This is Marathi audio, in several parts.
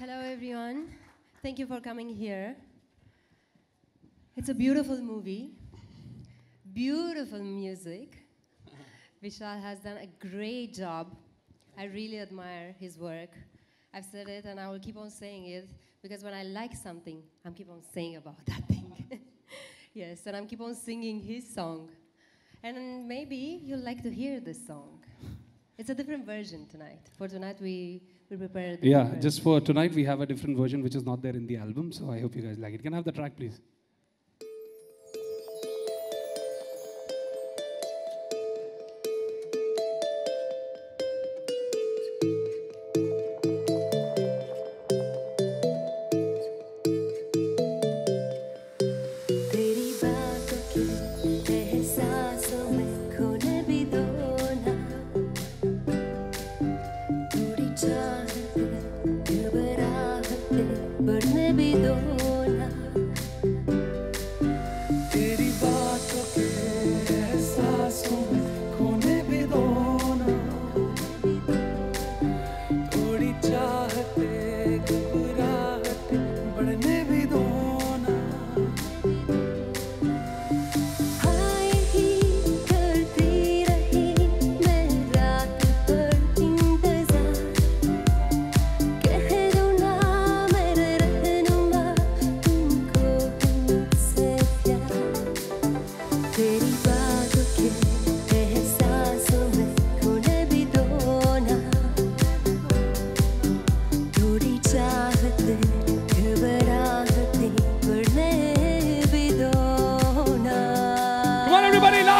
Hello, everyone. Thank you for coming here. It's a beautiful movie, beautiful music. Vishal has done a great job. I really admire his work. I've said it and I will keep on saying it because when I like something, I'm keep on saying about that thing. yes, and I'm keep on singing his song. And maybe you'll like to hear this song. It's a different version tonight. For tonight, we, we prepared. a Yeah, just for tonight, we have a different version which is not there in the album. So I hope you guys like it. Can I have the track, please?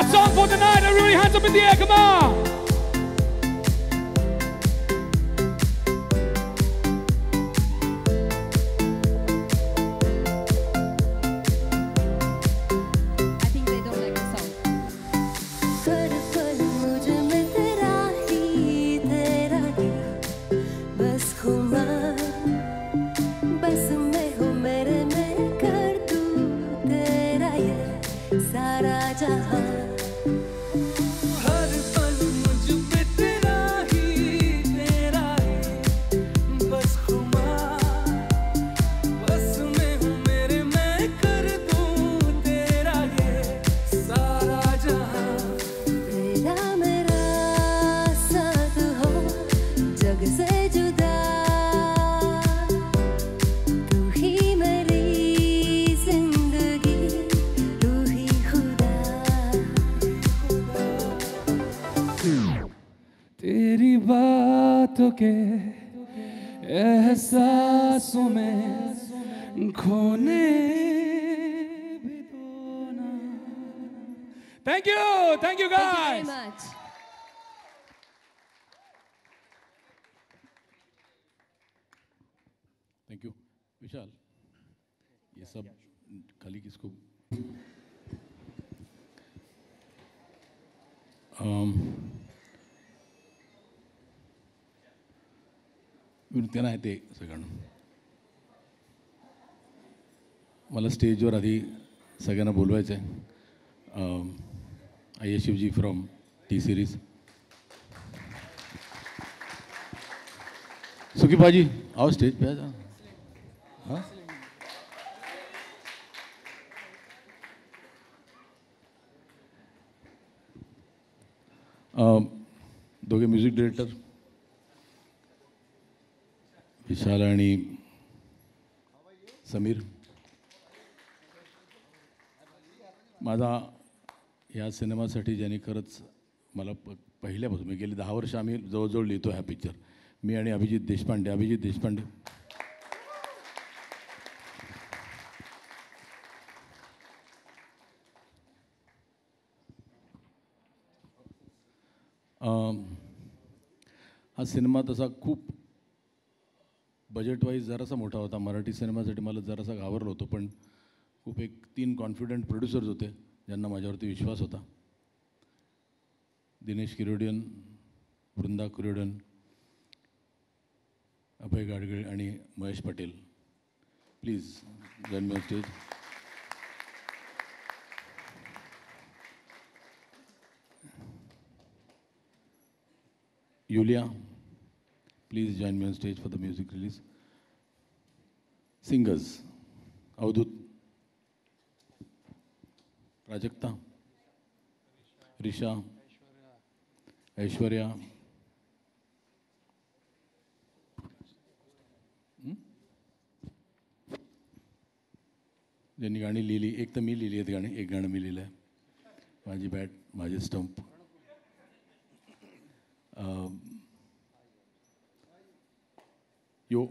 Last song for the night. Everybody, hands up in the air. Come on. Thank you thank you Thank you very much. Thank you Vishal ये सब खाली किसको? अम, त्यांना आहे ते सगळं मला स्टेजवर आधी सगळ्यांना बोलवायचं आहे I S Shivji from T series सुखी भाजी आओ स्टेज पे आ जाओ हाँ? दोघे म्युझिक डिरेक्टर विशाल आणि समीर. माझा या सिनेमासाठी ज्यांनी खरंच मला प पहिल्यापासून मी गेली दहा वर्ष आम्ही जवळजवळ लिहितो हा पिक्चर. मी आणि अभिजित देशपांडे अभिजित देशपांडे. हा सिनेमा तसा खूप बजेटवाईज जरासा मोठा होता. मराठी सिनेमासाठी मला जरासा घाबरलो होतो पण खूप एक तीन कॉन्फिडंट प्रोड्युसर्स होते. ज्यांना माझ्यावरती विश्वास होता. दिनेश किरोडियन वृंदा कुरोडन अभय गाडगीळ आणि महेश पटेल. प्लीज जन्म stage Yulia, please join me on stage for the music release. Singers Avadhoot Prajakta Risha Aishwarya. ज्यांनी गाणी लिहिली एक तर मी लिहिली आहेत गाणी एक गाणं मी लिहिलं आहे माझी बॅट माझे stump. Yo.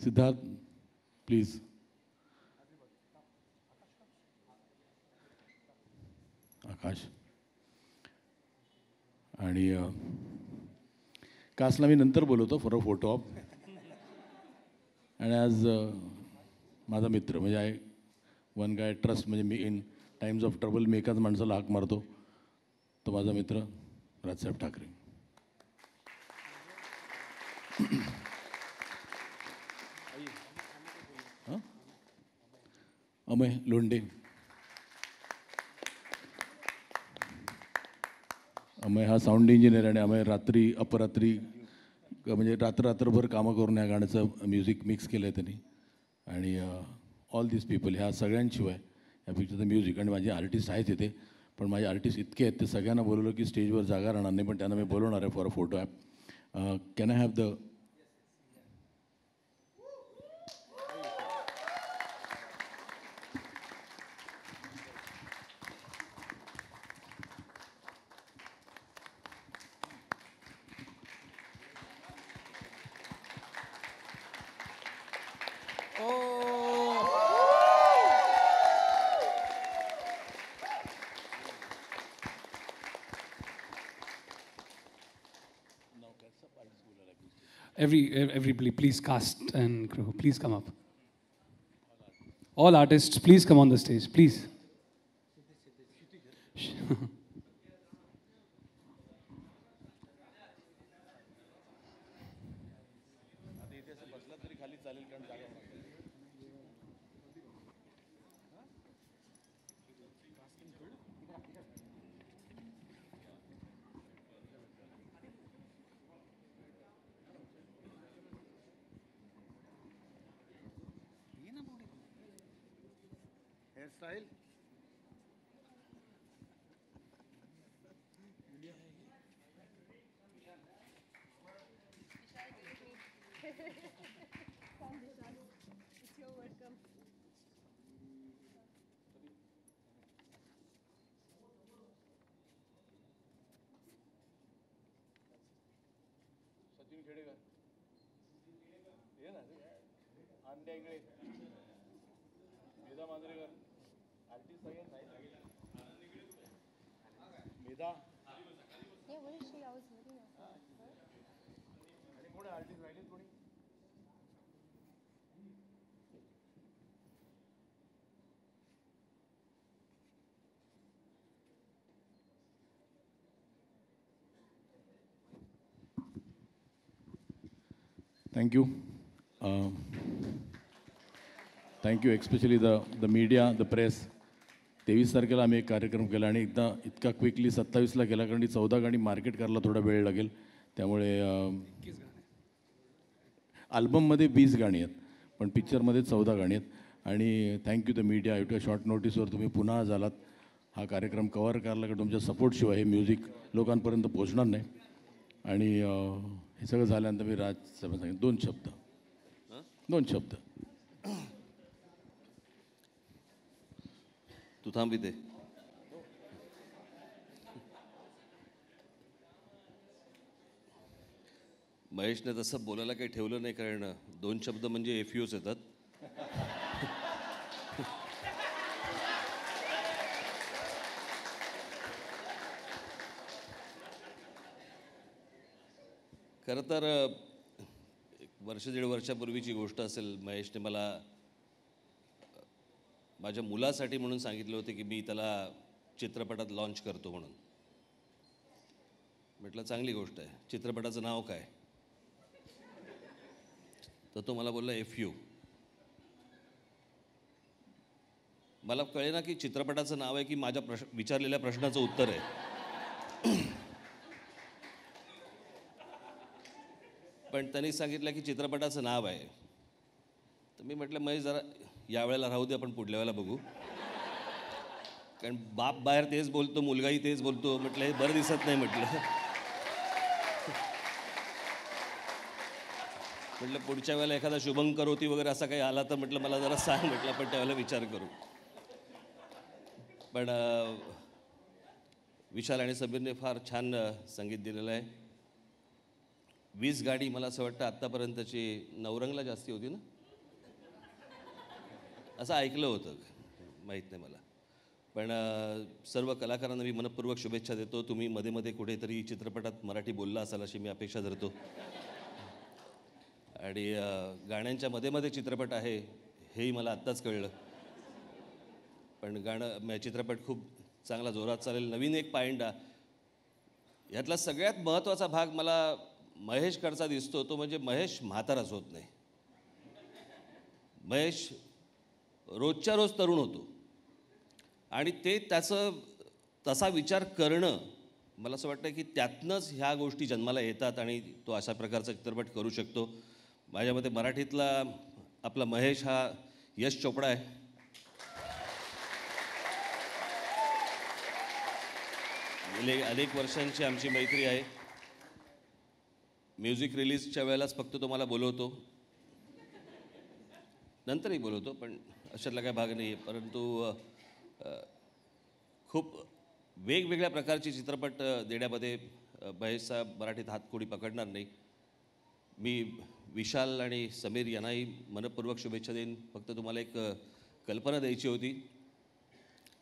Siddharth. Please. Akash आणि कासला मी नंतर बोलवतो फॉर अ फोटो ऑफ आणि आज माझा मित्र म्हणजे आय वन गाय ट्रस्ट म्हणजे मी इन टाइम्स ऑफ ट्रबल मी एकाच माणसाला हाक मारतो. तो माझा मित्र राजसाहेब ठाकरे. अमय लोंढे. अमय हा साऊंड इंजिनियर आणि अमय रात्री अपरात्री म्हणजे रात्र रात्रभर कामं करून या गाण्याचं म्युझिक मिक्स केलं आहे त्यांनी. आणि ऑल दिस पीपल ह्या सगळ्यांशिवाय या पिक्चरचं म्युझिक आणि माझे आर्टिस्ट आहेत तिथे पण माझे आर्टिस्ट इतके आहेत ते सगळ्यांना बोलवलं की स्टेजवर जागा राहणार नाही पण त्यांना मी बोलवणार आहे for a photo op can I have the Every, everybody, please cast and crew, please come up. All artists, please come on the stage, please. Style Sachin Khedekar. ये ना आंड्या इकडे. Veda Manjrekar. Da. Uh, thank you. Um, thank you, especially the, the media, the press. तेवीस तारखेला आम्ही एक कार्यक्रम केला आणि एकदा इतका क्विकली सत्तावीसला केला कारण की चौदा गाणी मार्केट करायला थोडा वेळ लागेल. त्यामुळे अल्बममध्ये वीस गाणी आहेत पण पिक्चरमध्ये चौदा गाणी आहेत. आणि थँक्यू द मीडिया इतक्या शॉर्ट नोटीसवर तुम्ही पुन्हा झालात. हा कार्यक्रम कव्हर करायला का तुमच्या सपोर्टशिवाय हे म्युझिक लोकांपर्यंत पोहोचणार नाही. आणि हे सगळं झाल्यानंतर मी राज साहेबांना सांगेन. दोन शब्द. दोन शब्द. तू थांब इथे. महेशने तसं बोलायला काही ठेवलं नाही कारण दोन शब्द म्हणजे एफ यूच येतात. खरं तर एक वर्ष दीड वर्षापूर्वीची गोष्ट असेल महेशने मला माझ्या मुलासाठी म्हणून सांगितलं होतं की मी त्याला चित्रपटात लॉन्च करतो म्हणून. म्हटलं चांगली गोष्ट आहे. चित्रपटाचं नाव काय? तर तो मला बोलला एफ यू मला कळेना की चित्रपटाचं नाव आहे की माझ्या प्रश्न विचारलेल्या प्रश्नाचं उत्तर आहे. पण त्यांनी सांगितलं की चित्रपटाचं नाव आहे. तर मी म्हटलं मग जरा यावेळेला राहू दे आपण पुढल्या वेळेला बघू. कारण बाप बाहेर तेच बोलतो मुलगाही तेच बोलतो म्हटलं हे बरं दिसत नाही म्हटलं. म्हटलं पुढच्या वेळेला एखादा शुभंकर होती वगैरे असा काही आला तर म्हटलं मला जरा सांग म्हटलं आपण त्यावेळेला विचार करू. पण विशाल आणि समीरने फार छान संगीत दिलेलं आहे. वीज गाडी मला असं वाटतं आत्तापर्यंतची नवरंगला जास्ती होती ना? असं ऐकलं होतं. माहीत नाही मला. पण सर्व कलाकारांना मी मनपूर्वक शुभेच्छा देतो. तुम्ही मध्ये मध्ये कुठेतरी चित्रपटात मराठी बोलला असाल अशी मी अपेक्षा धरतो. आणि गाण्यांच्या मध्ये मध्ये चित्रपट आहे हेही मला आत्ताच कळलं. पण गाणं चित्रपट खूप चांगला जोरात चालेल. नवीन एक पायंडा. यातला सगळ्यात महत्त्वाचा भाग मला महेशकडचा दिसतो. तो म्हणजे महेश म्हाताराच होत नाही. महेश रोजच्या रोज तरुण होतो. आणि ते त्याचं तसा विचार करणं मला असं वाटतं की त्यातनंच ह्या गोष्टी जन्माला येतात आणि तो अशा प्रकारचा चित्रपट करू शकतो. माझ्या मते मराठीतला आपला महेश हा यश चोपडा आहे. गेले अनेक वर्षांची आमची मैत्री आहे. म्युझिक रिलीजच्या वेळेलाच फक्त तो मला बोलवतो. नंतरही बोलवतो पण अशातला काय भाग नाही आहे परंतु खूप वेगवेगळ्या प्रकारचे चित्रपट देण्यामध्ये अ, मराठीत हात कोणी पकडणार नाही. मी विशाल आणि समीर यांनाही मनपूर्वक शुभेच्छा देईन. फक्त तुम्हाला एक कल्पना द्यायची होती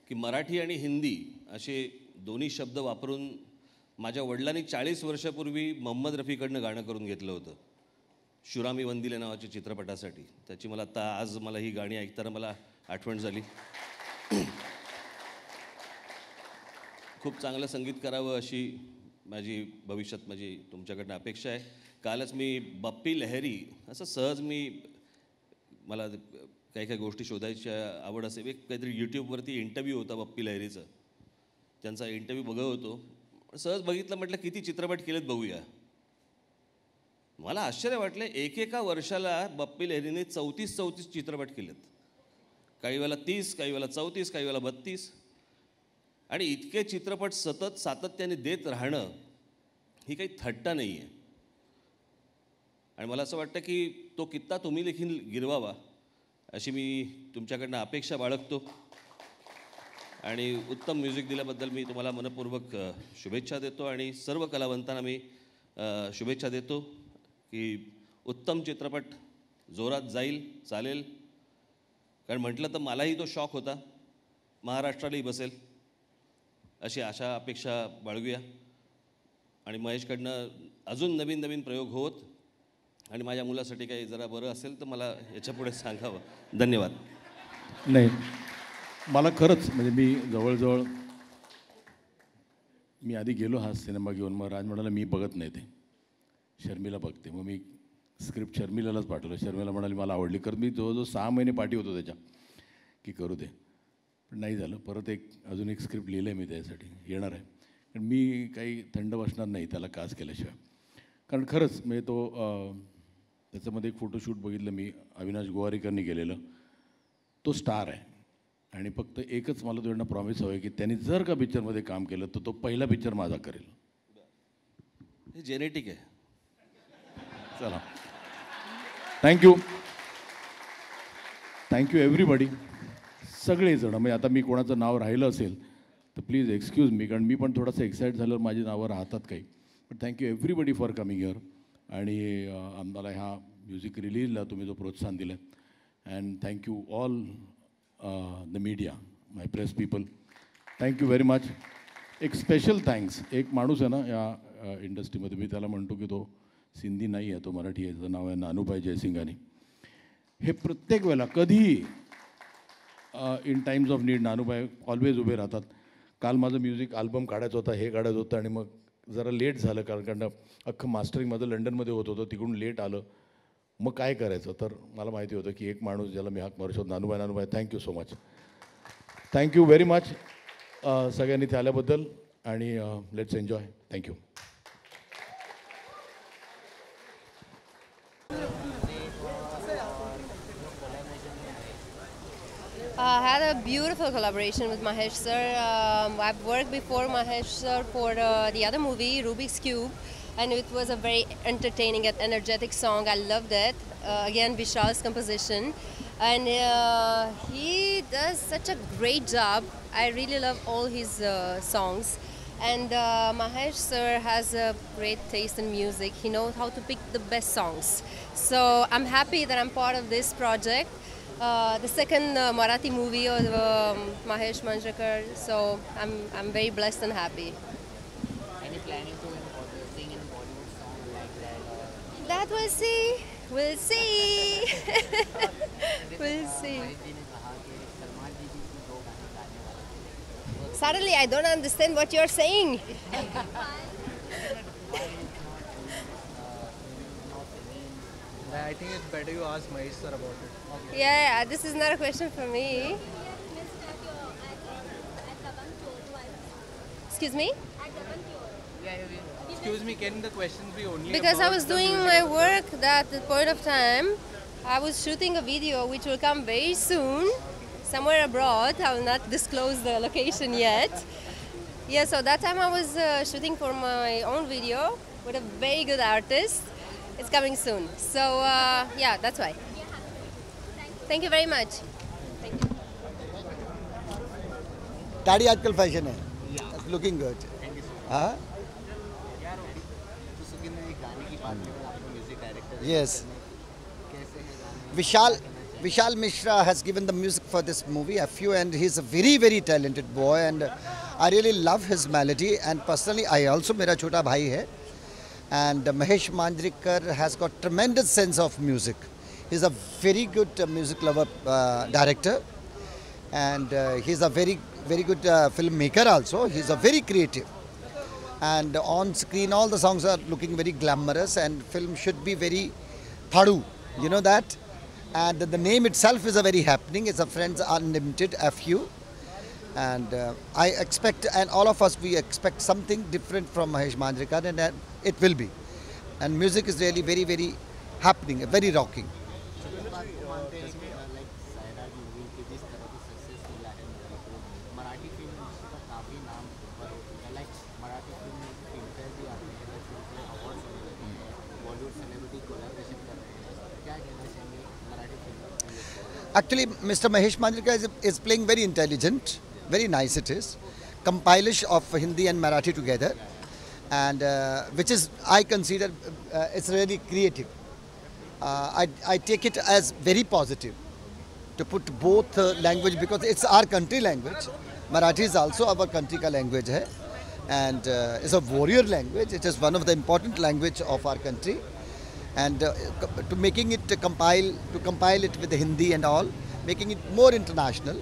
की मराठी आणि हिंदी असे दोन्ही शब्द वापरून माझ्या वडिलांनी चाळीस वर्षापूर्वी मोहम्मद रफीकडनं गाणं करून घेतलं होतं. शुरामी वंदिले नावाच्या चित्रपटासाठी. त्याची मला आता आज मला ही गाणी ऐकताना मला आठवण झाली. खूप चांगलं संगीत करावं अशी माझी भविष्यात माझी तुमच्याकडनं अपेक्षा आहे. कालच मी बप्पी लहरी असं सहज मी मला काही काही गोष्टी शोधायची आवड असेल. एक काहीतरी यूट्यूबवरती इंटरव्ह्यू होता बप्पी लहरीचा. त्यांचा इंटरव्ह्यू बघत होतो. सहज बघितलं म्हटलं किती चित्रपट केलेत बघूया. मला आश्चर्य वाटलं एकेका वर्षाला बप्पी लहरीने चौतीस चौतीस चित्रपट केलेत. काही वेळेला तीस काही वेळेला चौतीस काही वेळेला बत्तीस. आणि इतके चित्रपट सतत सातत्याने देत राहणं ही काही थट्टा नाही आहे आणि मला असं वाटतं की तो कित्ता तुम्ही देखील गिरवावा अशी मी तुमच्याकडनं अपेक्षा बाळगतो. आणि उत्तम म्युझिक दिल्याबद्दल मी तुम्हाला मनपूर्वक शुभेच्छा देतो आणि सर्व कलावंतांना मी शुभेच्छा देतो. की उत्तम चित्रपट जोरात जाईल चालेल. कारण म्हटलं तर मलाही तो शॉक होता. महाराष्ट्रालाही बसेल. अशी आशा अपेक्षा बाळगूया. आणि महेशकडनं अजून नवीन नवीन प्रयोग होत. आणि माझ्या मुलासाठी काही जरा बरं असेल तर मला याच्यापुढे सांगावं. धन्यवाद. नाही मला खरंच म्हणजे मी जवळजवळ मी आधी गेलो हा सिनेमा घेऊन मग राज म्हणाला मी बघत नाही ते. शर्मिला बघते. मग मी स्क्रिप्ट शर्मिलालाच पाठवलं. शर्मिला म्हणाली मला आवडली. कारण मी जवळजवळ सहा महिने पाठी होतो त्याच्या की करू दे. पण नाही झालं. परत एक अजून एक स्क्रिप्ट लिहिलं आहे मी त्यासाठी. येणार आहे. कारण मी काही थंड बसणार नाही त्याला कास केल्याशिवाय. कारण खरंच म्हणजे तो त्याच्यामध्ये एक फोटोशूट बघितलं मी. अविनाश गोवारीकरनी केलेलं. तो स्टार आहे. आणि फक्त एकच मला तुझ्याकडनं प्रॉमिस हवं आहे की त्यांनी जर का पिक्चरमध्ये काम केलं तर तो पहिला पिक्चर माझा करेल. हे जेनेटिक आहे. चला. थँक्यू थँक्यू एव्हरीबडी सगळेजण म्हणजे आता मी कोणाचं नाव राहिलं असेल तर प्लीज एक्सक्यूज मी कारण मी पण थोडासा एक्साईट झाल्यावर माझी नावं राहतात काही. पण thank you everybody for coming here आणि आम्हाला ह्या म्युझिक रिलीजला तुम्ही जो प्रोत्साहन दिलं and thank you all the media my press people thank you very much एक स्पेशल थँक्स एक माणूस आहे ना या इंडस्ट्रीमध्ये मी त्याला म्हणतो की तो सिंधी नाही आहे तो मराठी आहे त्याचं नाव आहे नानूभाई जयसिंगानी हे प्रत्येक वेळेला कधीही in times of need Nanubhai always उभे राहतात. काल माझं म्युझिक अल्बम काढायचं होता हे काढायचं होतं आणि मग जरा लेट झालं कारण कारण अख्खं मास्टरिंग माझं लंडनमध्ये होत होतं तिकडून लेट आलं. मग काय करायचं? तर मला माहिती होतं की एक माणूस ज्याला मी हाक मारू शकतो Nanubhai Nanubhai thank you so much thank you very much सगळ्यांनी ते आल्याबद्दल आणि let's enjoy thank you I had a beautiful collaboration with Mahesh sir. Um, I've worked before Mahesh sir for uh, the other movie, Rubik's Cube, and it was a very entertaining and energetic song. I loved it. Uh, again, Vishal's composition. And uh, he does such a great job. I really love all his uh, songs. And uh, Mahesh sir has a great taste in music. He knows how to pick the best songs. So I'm happy that I'm part of this project. Uh, the second uh, Marathi movie of um, Mahesh Manjrekar, so I'm, I'm very blessed and happy. Any planning to sing in Bollywood song like that? That we'll see. We'll see. we'll see. Suddenly, I don't understand what you're saying. I think it's better you ask Mahesh sir about it. Yeah, this is not a question for me. Excuse me? Excuse me, can the questions be only Because I was doing my work at the point of time. I was shooting a video which will come very soon, somewhere abroad. I will not disclose the location yet. Yeah, so that time I was uh, shooting for my own video with a very good artist. It's coming soon. So, uh, yeah, that's why. Thank you very much. Thank you. दाढ़ी आजकल फैशन है लुकिंग गुड हाँ यार सुसुकी ने एक गाने की बात की और आपको म्यूजिक डायरेक्टर यस कैसे है गाने Vishal Vishal Mishra has given the music for this movie, a few, and he's a very very talented boy, and uh, I really love his melody. And personally, I also मेरा छोटा भाई है, and Mahesh Manjrekar has got tremendous sense of music. He's a very good uh, music lover uh, director, and uh, he's a very very good uh, filmmaker also. He's a very creative. and on screen all the songs are looking very glamorous and film should be very thadu you know that and the name itself is a very happening it's a friends unlimited fu and uh, I expect, and all of us, we expect something different from Mahesh Manjrekar, and uh, it will be. And music is really very, very happening, very rocking. Actually, Mr. Mahesh Manjrekar is, is playing very intelligent very nice it is. Compilish of Hindi and Marathi together, and uh, which is I consider uh, it's really creative. Uh, I, I take it as very positive to put both uh, language because it's our country language. Marathi is also our country ka language hai, and uh, it's a warrior language. It is one of the important language of our country and uh, to making it compile to compile it with Hindi and all, making it more international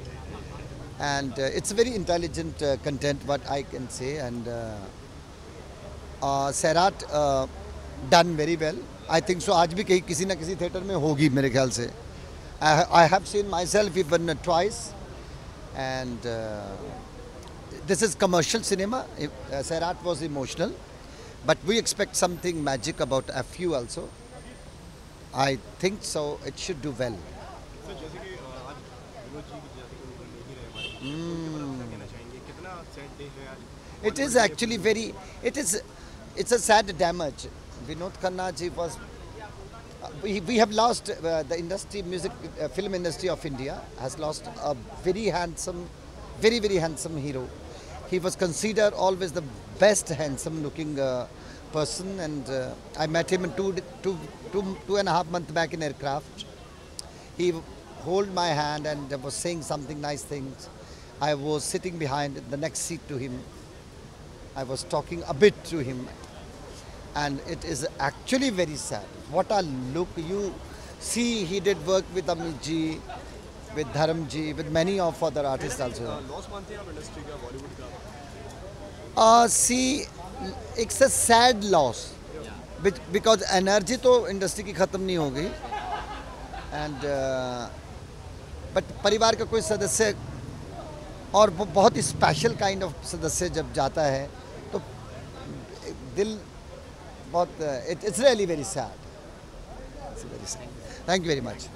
And uh, it's a very intelligent uh, content, what I can say. And uh, uh, Serat uh, done very well. I think so. आज भी कहीं किसी ना किसी थिएटर में होगी मेरे ख्याल से. I, I have seen myself even uh, twice, and uh, this is commercial cinema. If, uh, Serat was emotional, but we expect something magic about a few also. I think so. It should do well. It is actually very. It is. It's a sad damage. Vinod Khanna ji was. uh, We, we have lost uh, the industry, music, uh, film industry of India has lost a very handsome, very very handsome hero. He was considered always the best handsome looking uh, person, and uh, I met him two, two, two, two and a half months back in aircraft. He hold my hand and was saying something nice things. I was sitting behind the next seat to him. I was talking a bit to him, and it is actually very sad. What a look you see. He did work with Amit ji, with Dharam ji, with many of other artists also. Uh, see, it's a sad loss Bec- because energy तो इंडस्ट्री की ख़त्म नहीं हो गई एंड बट परिवार का कोई सदस्य और वो बहुत स्पेशल काइंड ऑफ़ सदस्य जब जाता है तो दिल बहुत it's really very sad thank you very much